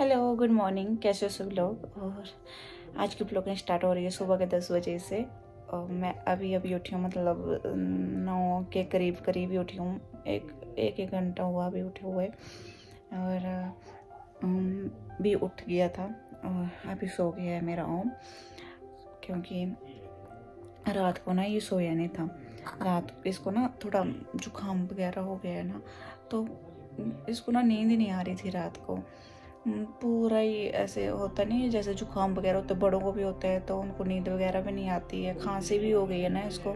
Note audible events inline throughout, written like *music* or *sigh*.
Hello, good morning. कैसे हो सब लोग? और आज की ब्लॉगिंग स्टार्ट हो रही है सुबह के दस बजे से। और मैं अभी अभी उठी हूँ मतलब नौ के करीब करीब ही उठी हूँ। एक एक एक घंटा हुआ अभी उठे हुए। और भी उठ गया था। और अभी सो गया है मेरा ओम, क्योंकि रात को ना ये सोया नहीं था। रात इसको ना थोड़ा जुकाम वगैरह हो गया है ना तो इसको ना नींद नहीं आ रही थी रात को। पूरा ही ऐसे होता नहीं है जैसे जुकाम वगैरह होते बड़ों को भी होता है तो उनको नींद वगैरह भी नहीं आती है। खांसी भी हो गई है ना इसको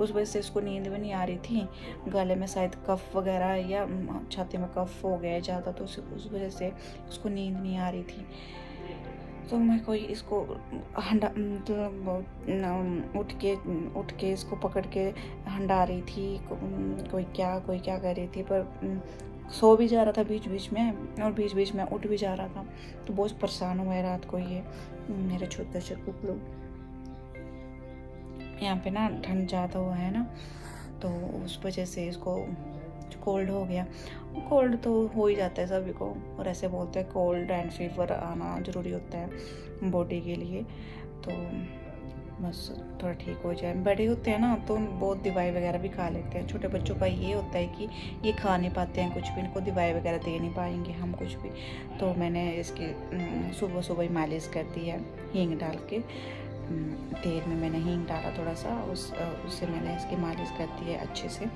उस वजह से इसको नींद भी नहीं आ रही थी। गले में शायद कफ वगैरह या छाती में कफ हो गया ज़्यादा तो उस वजह से उसको नींद नहीं आ रही थी। तो मैं कोई इसको हंडा मतलब उठ के उठ के इसको पकड़ के हंडा रही थी को, कोई क्या कोई क्या कर रही थी पर सो भी जा रहा था बीच बीच में और बीच बीच में उठ भी जा रहा था। तो बहुत परेशान हुआ है रात को ये, मेरे छोटे से कुकलू। यहाँ पे ना ठंड ज़्यादा हुआ है ना तो उस वजह से इसको कोल्ड हो गया। कोल्ड तो हो ही जाता है सभी को, और ऐसे बोलते हैं कोल्ड एंड फीवर आना ज़रूरी होता है बॉडी के लिए। तो बस थोड़ा ठीक हो जाए। बड़े होते हैं ना तो बहुत दवाई वगैरह भी खा लेते हैं। छोटे बच्चों का ये होता है कि ये खा नहीं पाते हैं कुछ भी, इनको दवाई वगैरह दे नहीं पाएँगे हम कुछ भी। तो मैंने इसकी सुबह सुबह ही मालिश कर दी है, हींग डाल के। तेल में मैंने हींग डाला थोड़ा सा, उस उससे मैंने इसकी मालिश कर दी है अच्छे से।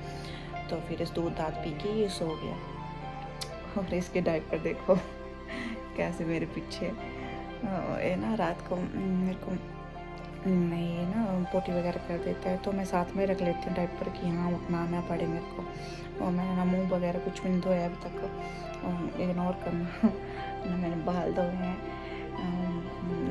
तो फिर इस दूध दाँत पी के ये सो गया। और इसके डाइपर देखो, *laughs* कैसे मेरे पीछे ये ना, रात को मेरे को नहीं ना, पोटी वगैरह कर देता है तो मैं साथ में रख लेती हूँ डाइपर कि हाँ उठना ना पड़े मेरे को। और मैंने ना मुँह वगैरह कुछ भी नहीं धोया अभी तक। इग्नोर करना। *laughs* ना मैंने बाल धोए हैं।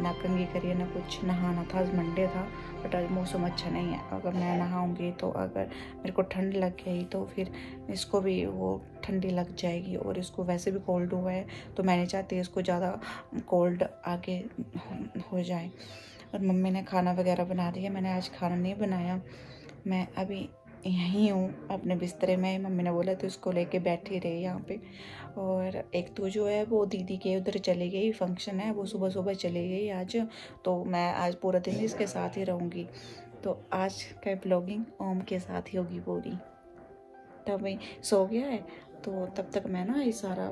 ना कंगी करिए ना कुछ। नहाना था, आज मंडे था बट आज मौसम अच्छा नहीं है। अगर मैं नहाऊँगी तो अगर मेरे को ठंड लग गई तो फिर इसको भी वो ठंडी लग जाएगी। और इसको वैसे भी कोल्ड हुआ है तो मैं नहीं चाहती इसको ज़्यादा कोल्ड आगे हो जाए। और मम्मी ने खाना वगैरह बना दिया। मैंने आज खाना नहीं बनाया। मैं अभी यहीं हूँ अपने बिस्तरे में। मम्मी ने बोला तो इसको लेके बैठी रही यहाँ पे। और एक तो जो है वो दीदी के उधर चली गई। फ़ंक्शन है, वो सुबह सुबह चली गई आज। तो मैं आज पूरा दिन इसके साथ ही रहूँगी। तो आज का ब्लॉगिंग ओम के साथ ही होगी पूरी। तभी सो गया है? तो तब तक मैं ना ये सारा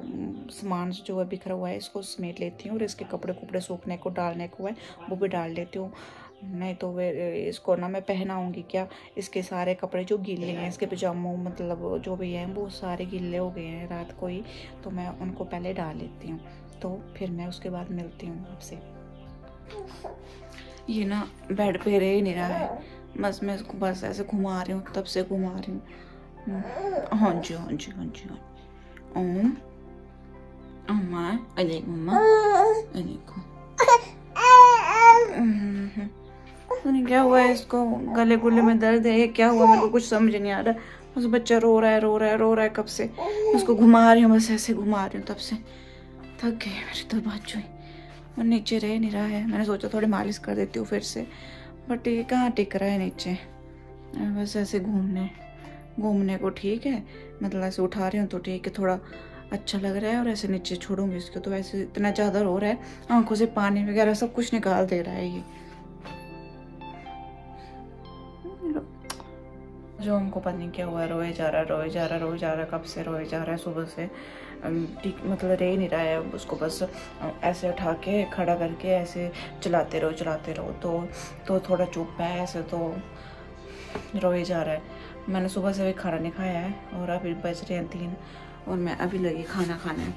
सामान जो है बिखरा हुआ है, इसको समेट लेती हूँ और इसके कपड़े कुपड़े सूखने को डालने को है, वो भी डाल लेती हूँ। नहीं तो वे इसको ना मैं पहनाऊँगी क्या? इसके सारे कपड़े जो गीले हैं, इसके पजामों मतलब जो भी हैं, वो सारे गीले हो गए हैं रात को ही तो मैं उनको पहले डाल लेती हूँ। तो फिर मैं उसके बाद मिलती हूँ आपसे। ये ना बेड पे रह नहीं रहा है। बस मैं इसको बस ऐसे घुमा रही हूँ, तब से घुमा रही हूँ। हाँ हाँ हाँ हाँ अलेकुम नहीं क्या हुआ है इसको? गले गुले में दर्द है क्या हुआ? मेरे को कुछ समझ नहीं आ रहा। बस बच्चा रो रहा है, रो रहा है, रो रहा है कब से? उसको घुमा रही हूँ, बस ऐसे घुमा रही हूँ तब से। थक गए मेरी तो बात जो और नीचे रह नहीं रहा है। मैंने सोचा थोड़ी मालिश कर देती हूँ फिर से। बट ये कहाँ टिक रहा है नीचे? बस ऐसे घूमने। घूमने को ठीक है। मतलब ऐसे उठा रही हूँ तो ठीक है, थोड़ा अच्छा लग रहा है और ऐसे नीचे छोड़ूँगी इसको तो वैसे इतना ज़्यादा रो रहा है, आँखों से पानी वगैरह सब कुछ निकाल दे रहा है ये। जो हमको पता नहीं क्या हुआ, रोए जा रहा, रोए जा रहा, रोए जा रहा, कब से रोए जा रहा है, सुबह से ठीक मतलब रह नहीं रहा है उसको बस ऐसे उठा के खड़ा करके ऐसे चलाते रहो चलाते रहो तो तो थोड़ा चुप है, ऐसे तो रोए जा रहा है। मैंने सुबह से भी खाना नहीं खाया है और अभी बज रहे हैं तीन और मैं अभी लगी खाना खाने।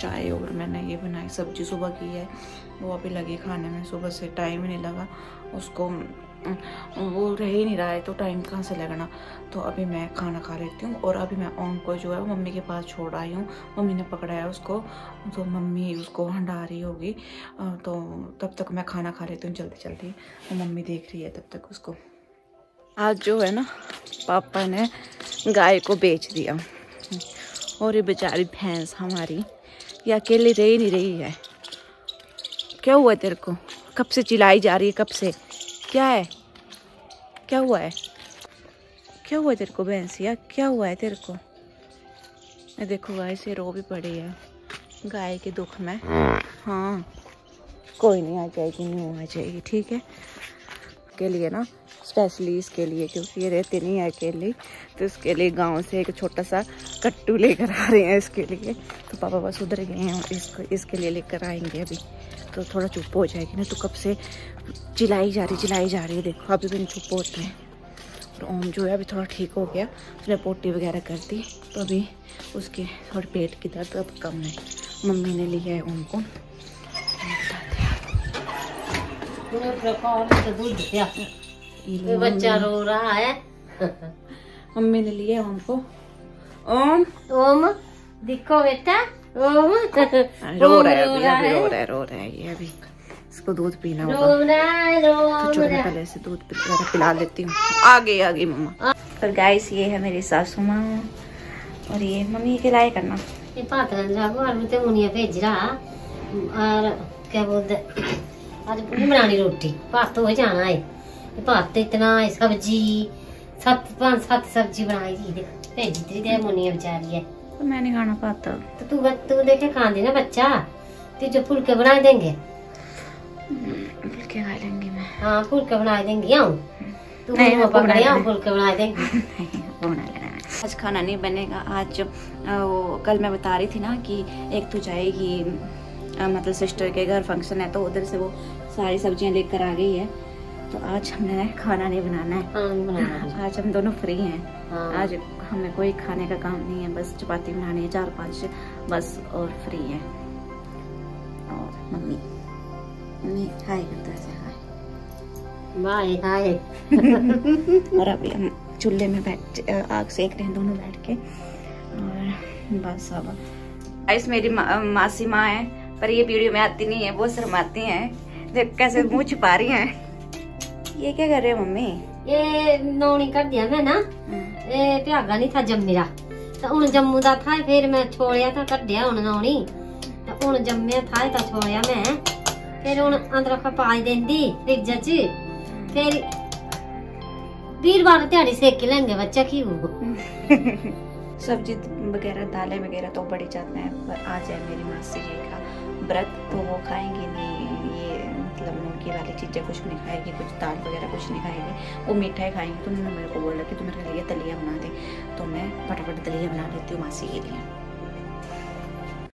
चाय और मैंने ये बनाई, सब्ज़ी सुबह की है, वो अभी लगी खाने में, सुबह से टाइम ही नहीं लगा। उसको, वो रह ही नहीं रहा है तो टाइम कहाँ से लगना? तो अभी मैं खाना खा लेती हूँ और अभी मैं ओम को जो है मम्मी के पास छोड़ आई हूँ। मम्मी ने पकड़ाया उसको तो मम्मी उसको हंडा रही होगी। तो तब तक मैं खाना खा लेती हूँ जल्दी जल्दी वो मम्मी देख रही है तब तक उसको। आज जो है ना पापा ने गाय को बेच दिया। और ये बेचारी भैंस हमारी ये अकेली रह नहीं रही है। क्या हुआ तेरे को? कब से चिल्लाई जा रही है कब से? क्या है? क्या हुआ है? क्या हुआ तेरे को भैंस? भैंसिया क्या हुआ है तेरे को? मैं देखो गाय से रो भी पड़ी है। गाय के दुख में। हाँ। कोई नहीं आ जाएगी नहीं आ जाएगी ठीक है? के लिए ना स्पेशली इसके लिए, क्योंकि ये रहते नहीं है अकेली। तो इसके लिए गाँव से एक छोटा सा कट्टू लेकर आ रहे हैं इसके लिए। तो पापा बस उधर गए हैं, इसको, इसके लिए लेकर आएँगे अभी। तो थोड़ा चुप हो जाएगी ना तो कब से चिलाई जा रही, चिल्लाई जा रही है, देखो, अभी भी चुप होते हैं। और ओम जो है अभी थोड़ा ठीक हो गया, उसने पोटी वगैरह कर दी। तो अभी उसके थोड़े पेट की दर्द अब कम है। मम्मी ने लिया है ओम को। बच्चा रो रहा है। मम्मी ने लिया ओम को ओम। ओम दिखो बेटा ओम। रो रहा है अभी अभी रो रहा है रो रहा है ये अभी। इसको दूध पीना होगा। रो रहा है रो तो चलो मैं पहले से दूध वगैरह पिला लेती हूँ। आगे आगे मम्मा। और गाइस ये है मेरी सासू माँ। और ये मम्मी के लाए करना ये पात्र और मुझे मुनिया भेज रहा। और क्या बोलते आज नहीं बनानी रोटी भात हो जाना है ये इतना है सब्ज़ी सत पाँच सात सब्ज़ी बनाई थी देख भेजी थी ते मुनिया बेचारी है तो मैं नहीं खाना पाता तो तू तू देखे खांदी ना बच्चा ते जो फुलके बना देंगे फुलके खा लेंगी मैं हाँ फुलके बना देंगी आऊँ तू पकड़े देंगे। फुलके बना देंगी। आज खाना नहीं बनेगा आज वो कल मैं बता रही थी ना कि एक तो जाएगी मतलब सिस्टर के घर फ़ंक्शन है तो उधर से वो सारी सब्ज़ियाँ लेकर आ गई है। तो आज हमने खाना नहीं बनाना है। नहीं बनाना है। आज हम दोनों फ्री हैं। हाँ। आज हमें कोई खाने का काम नहीं है बस चपाती बनानी है चार पाँच बस और फ्री है। और मम्मी मम्मी हाय करता है हाय। Bye hi. और अभी हम चूल्हे में बैठ आग सेक रहे हैं दोनों बैठ के। और बस अब इस मेरी मा, मासी माँ है। पर ये वीडियो में आती नहीं है बहुत शर्माती है। देख कैसे मुँह छुपा रही है। *laughs* ये क्या कर रहे हो मम्मी? ये नौनी कर दिया मैं ना। हम्म। ये प्यागा नहीं था जम मेरा। तो हूँ जम्मू का था फिर मैं छोड़िया था कर दिया हूँ नौनी तो हूँ जम्मे था तो छोड़िया मैं। फिर हूँ अंदर खपा देंदी फ्रिज च। फिर वीरवार दिहाड़ी सेक लेंगे बच्चा की *laughs* सब्ज़ी वगैरह दालें वगैरह तो बड़ी जाते हैं पर आज है मेरी मासी जी का। व्रत तो वो खाएँगे नहीं, ये मतलब नमकी वाली चीज़ें कुछ नहीं खाएगी, कुछ दाल वगैरह कुछ नहीं खाएगी। वो मिठाई खाएँगी तो उन्होंने मेरे को बोला कि तुम्हारे लिए दलिया बना दे। तो मैं फटाफट दलिया बना लेती हूँ, मासी के लिए।